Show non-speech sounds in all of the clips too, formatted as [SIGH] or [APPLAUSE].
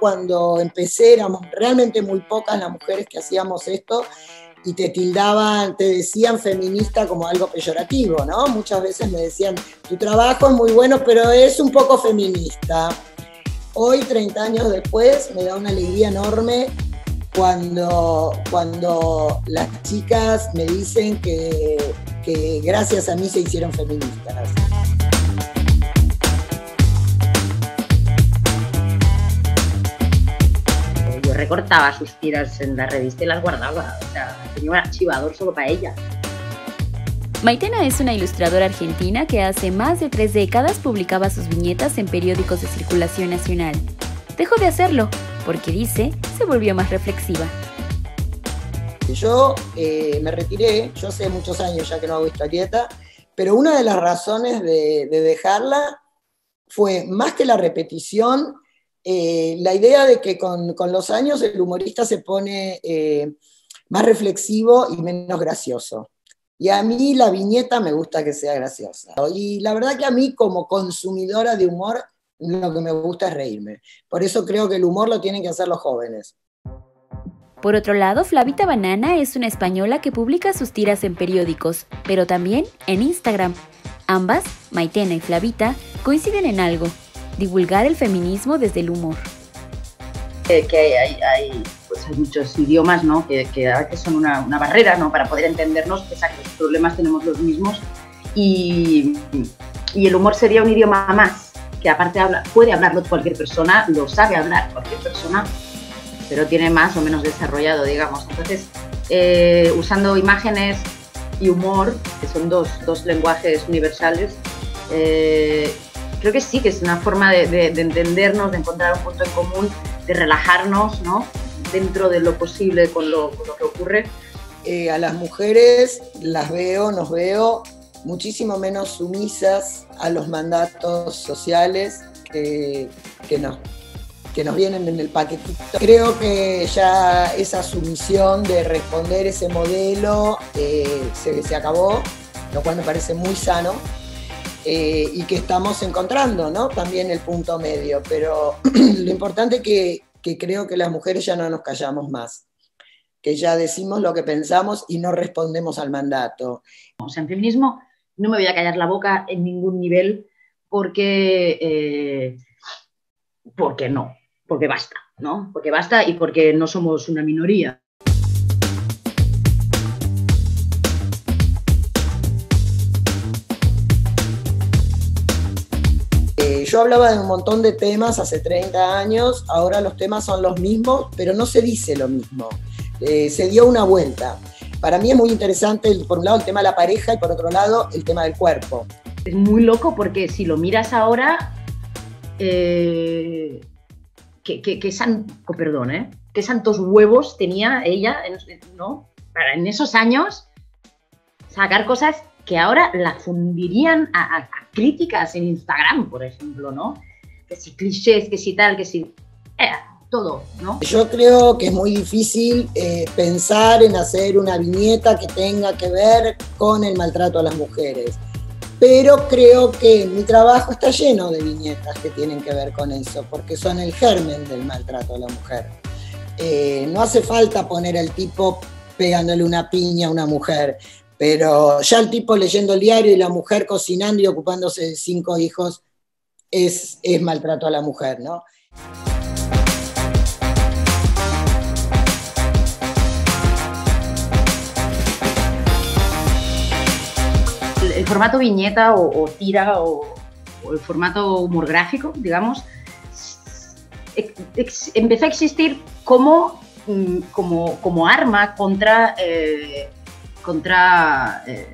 Cuando empecé éramos realmente muy pocas las mujeres que hacíamos esto y te tildaban, te decían feminista como algo peyorativo, ¿no? Muchas veces me decían, tu trabajo es muy bueno, pero es un poco feminista. Hoy, 30 años después, me da una alegría enorme cuando, cuando las chicas me dicen que, que gracias a mí se hicieron feministas. Recortaba sus tiras en la revista y las guardaba, o sea, tenía un archivador solo para ella. Maitena es una ilustradora argentina que hace más de tres décadas publicaba sus viñetas en periódicos de circulación nacional. Dejó de hacerlo porque dice se volvió más reflexiva. Yo eh, me retiré, yo hace muchos años ya que no hago historieta, pero una de las razones de, dejarla fue más que la repetición, eh, la idea de que con, los años el humorista se pone eh, más reflexivo y menos gracioso. Y a mí la viñeta me gusta que sea graciosa. Y la verdad que a mí como consumidora de humor, lo que me gusta es reírme. Por eso creo que el humor lo tienen que hacer los jóvenes. Por otro lado, Flavita Banana es una española que publica sus tiras en periódicos, pero también en Instagram. Ambas, Maitena y Flavita, coinciden en algo, divulgar el feminismo desde el humor. que hay, pues hay, muchos idiomas ¿no? que, que, son una, barrera ¿no? para poder entendernos, que los problemas tenemos los mismos y, y, el humor sería un idioma más, que aparte habla, puede hablarlo cualquier persona, lo sabe hablar cualquier persona pero tiene más o menos desarrollado, digamos. Entonces, eh, usando imágenes y humor, que son dos, dos lenguajes universales, eh, creo que sí, que es una forma de, entendernos, de encontrar un punto en común, de relajarnos, ¿no? Dentro de lo posible con lo, que ocurre. Eh, a las mujeres las veo, nos veo muchísimo menos sumisas a los mandatos sociales que, que nos que nos vienen en el paquetito. Creo que ya esa sumisión de responder ese modelo eh, se, acabó, lo cual me parece muy sano. Eh, y que estamos encontrando ¿no? también el punto medio, pero [CLEARS THROAT] lo importante es que, que creo que las mujeres ya no nos callamos más, que ya decimos lo que pensamos y no respondemos al mandato. O sea, en feminismo no me voy a callar la boca en ningún nivel porque, eh, porque no porque basta, ¿no? Porque basta y porque no somos una minoría. Eh, yo hablaba de un montón de temas hace 30 años, ahora los temas son los mismos, pero no se dice lo mismo. Eh, se dio una vuelta. Para mí es muy interesante, por un lado, el tema de la pareja y por otro lado, el tema del cuerpo. Es muy loco porque si lo miras ahora, eh, qué, qué, perdón, ¿eh? qué santos huevos tenía ella, ¿no? Para en esos años sacar cosas que ahora la fundirían a, críticas en Instagram, por ejemplo, ¿no? Que si clichés, que si tal, que si... Eh, todo, ¿no? Yo creo que es muy difícil eh, pensar en hacer una viñeta que tenga que ver con el maltrato a las mujeres pero creo que mi trabajo está lleno de viñetas que tienen que ver con eso, porque son el germen del maltrato a la mujer. Eh, no hace falta poner al tipo pegándole una piña a una mujer, pero ya el tipo leyendo el diario y la mujer cocinando y ocupándose de cinco hijos es, es maltrato a la mujer, ¿no? el formato viñeta o, tira o, el formato humor gráfico, digamos, empezó a existir como, mm, como, como arma contra, eh, contra eh,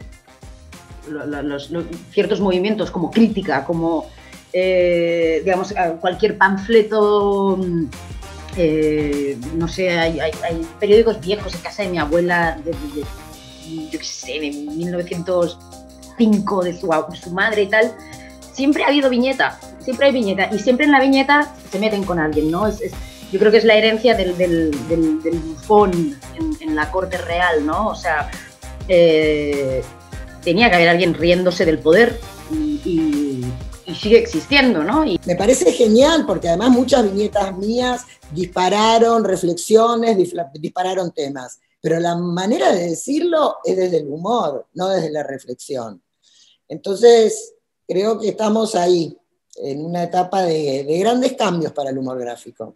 los, ciertos movimientos, como crítica, como eh, digamos, cualquier panfleto. Mm, no sé, hay, periódicos viejos en casa de mi abuela, de, yo qué sé, de 1900 de su, madre y tal, siempre ha habido viñeta, siempre hay viñeta, y siempre en la viñeta se meten con alguien, ¿no? Es, yo creo que es la herencia del, del, bufón en, la corte real, ¿no? O sea, eh, tenía que haber alguien riéndose del poder y, sigue existiendo, ¿no? Y... Me parece genial porque además muchas viñetas mías dispararon reflexiones, dispararon temas, pero la manera de decirlo es desde el humor, no desde la reflexión. Entonces, creo que estamos ahí, en una etapa de, de grandes cambios para el humor gráfico.